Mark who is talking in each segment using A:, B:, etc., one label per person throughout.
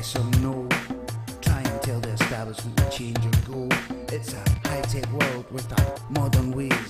A: yes or no. Try and tell the
B: establishment to change or go. It's a high-tech world with modern ways.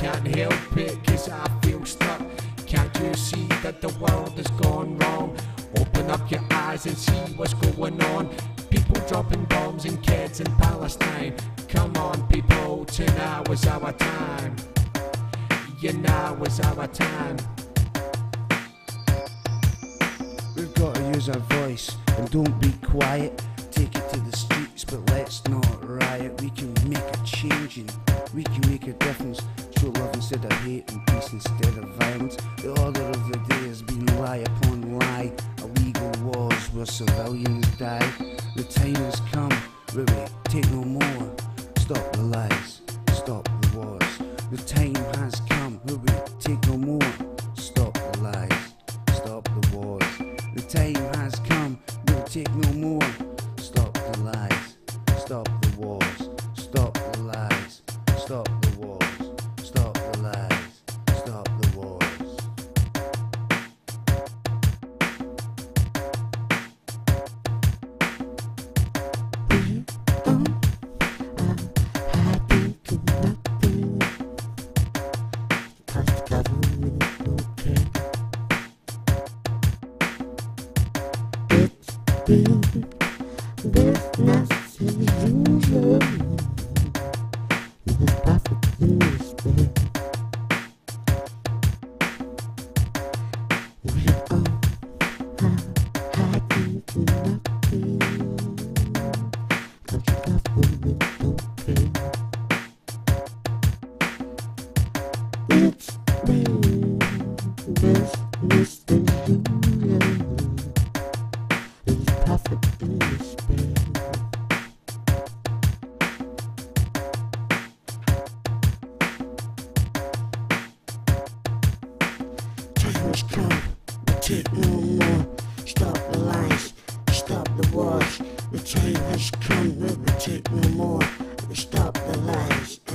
B: can't help it cause I feel stuck. Can't you see that the world has gone wrong? Up your eyes and see what's going on. People dropping bombs and kids in Palestine. Come on, people, tonight was our time. Yeah, now was our time.
A: We've got to use our voice and don't be quiet. Take it to the streets, but let's not riot. We can make a change and we can make a difference. Show love instead of hate and peace instead of violence. The order of the day has been lie upon wars where civilians die. The time has come we take no more. Stop the lies, stop the wars. The time has come we take no more. Stop the lies, stop the wars. The time has come we take no more. But take no more. Stop the lies, stop the wars.
C: Time is come, but take no more. Stop the has we more.